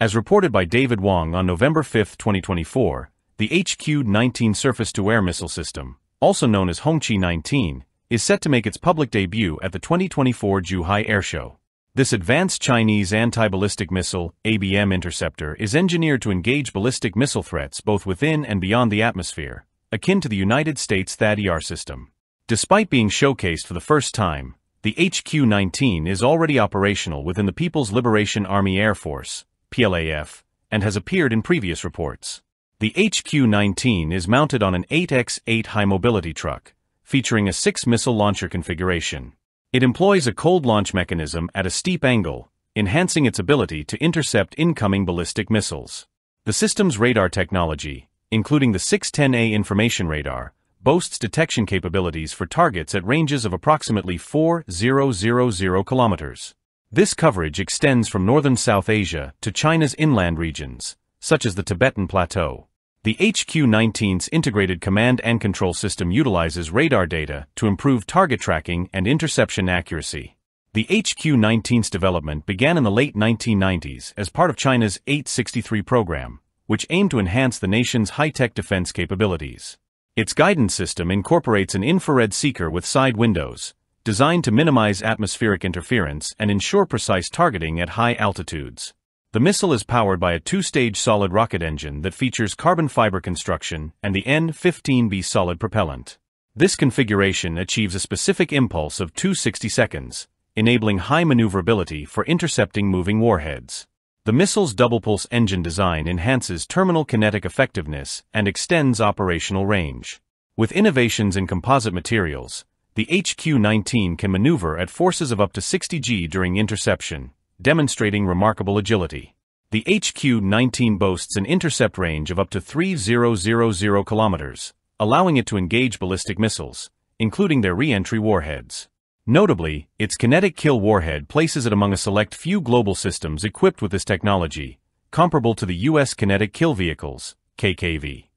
As reported by David Wong on November 5, 2024, the HQ-19 surface-to-air missile system, also known as Hongqi-19, is set to make its public debut at the 2024 Zhuhai Airshow. This advanced Chinese anti-ballistic missile, ABM interceptor, is engineered to engage ballistic missile threats both within and beyond the atmosphere, akin to the United States THAAD-ER system. Despite being showcased for the first time, the HQ-19 is already operational within the People's Liberation Army Air Force, PLAAF, and has appeared in previous reports. The HQ-19 is mounted on an 8x8 high-mobility truck, featuring a six-missile launcher configuration. It employs a cold launch mechanism at a steep angle, enhancing its ability to intercept incoming ballistic missiles. The system's radar technology, including the 610A information radar, boasts detection capabilities for targets at ranges of approximately 4,000 kilometers. This coverage extends from northern South Asia to China's inland regions, such as the Tibetan Plateau. The HQ-19's integrated command and control system utilizes radar data to improve target tracking and interception accuracy. The HQ-19's development began in the late 1990s as part of China's 863 program, which aimed to enhance the nation's high-tech defense capabilities. Its guidance system incorporates an infrared seeker with side windows, designed to minimize atmospheric interference and ensure precise targeting at high altitudes. The missile is powered by a two-stage solid rocket engine that features carbon fiber construction and the N-15B solid propellant. This configuration achieves a specific impulse of 260 seconds, enabling high maneuverability for intercepting moving warheads. The missile's double-pulse engine design enhances terminal kinetic effectiveness and extends operational range. With innovations in composite materials, the HQ-19 can maneuver at forces of up to 60 G during interception, demonstrating remarkable agility. The HQ-19 boasts an intercept range of up to 3000 kilometers, allowing it to engage ballistic missiles, including their re-entry warheads. Notably, its kinetic kill warhead places it among a select few global systems equipped with this technology, comparable to the U.S. Kinetic Kill Vehicles, KKV.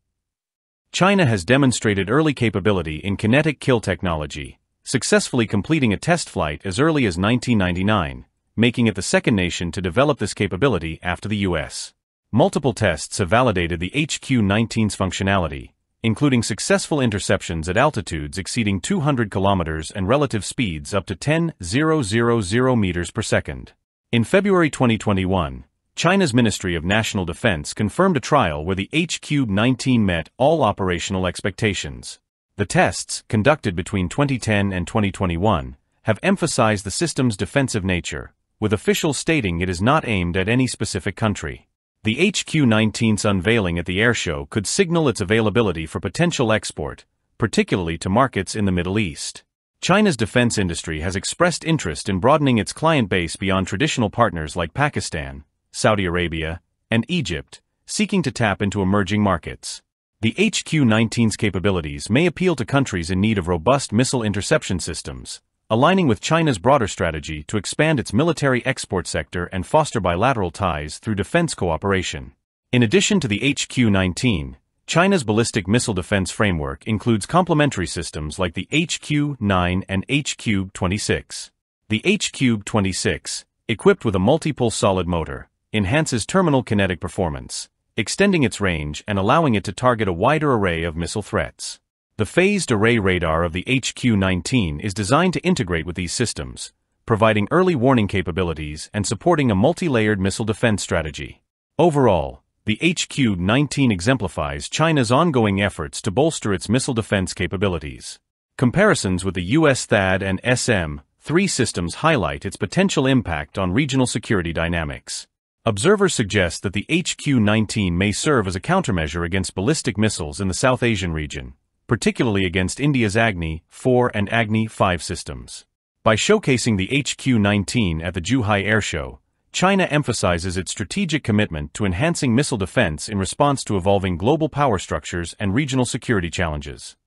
China has demonstrated early capability in kinetic kill technology, successfully completing a test flight as early as 1999, making it the second nation to develop this capability after the U.S. Multiple tests have validated the HQ-19's functionality, including successful interceptions at altitudes exceeding 200 kilometers and relative speeds up to 10,000 meters per second. In February 2021, China's Ministry of National Defense confirmed a trial where the HQ-19 met all operational expectations. The tests, conducted between 2010 and 2021, have emphasized the system's defensive nature, with officials stating it is not aimed at any specific country. The HQ-19's unveiling at the airshow could signal its availability for potential export, particularly to markets in the Middle East. China's defense industry has expressed interest in broadening its client base beyond traditional partners like Pakistan, Saudi Arabia, and Egypt, seeking to tap into emerging markets. The HQ-19's capabilities may appeal to countries in need of robust missile interception systems, aligning with China's broader strategy to expand its military export sector and foster bilateral ties through defense cooperation. In addition to the HQ-19, China's ballistic missile defense framework includes complementary systems like the HQ-9 and HQ-26. The HQ-26, equipped with a multi-pulse solid motor, enhances terminal kinetic performance, extending its range and allowing it to target a wider array of missile threats. The phased array radar of the HQ-19 is designed to integrate with these systems, providing early warning capabilities and supporting a multi-layered missile defense strategy. Overall, the HQ-19 exemplifies China's ongoing efforts to bolster its missile defense capabilities. Comparisons with the US THAAD and SM-3 systems highlight its potential impact on regional security dynamics. Observers suggest that the HQ-19 may serve as a countermeasure against ballistic missiles in the South Asian region, particularly against India's Agni 4 and Agni 5 systems. By showcasing the HQ-19 at the Zhuhai Airshow, China emphasizes its strategic commitment to enhancing missile defense in response to evolving global power structures and regional security challenges.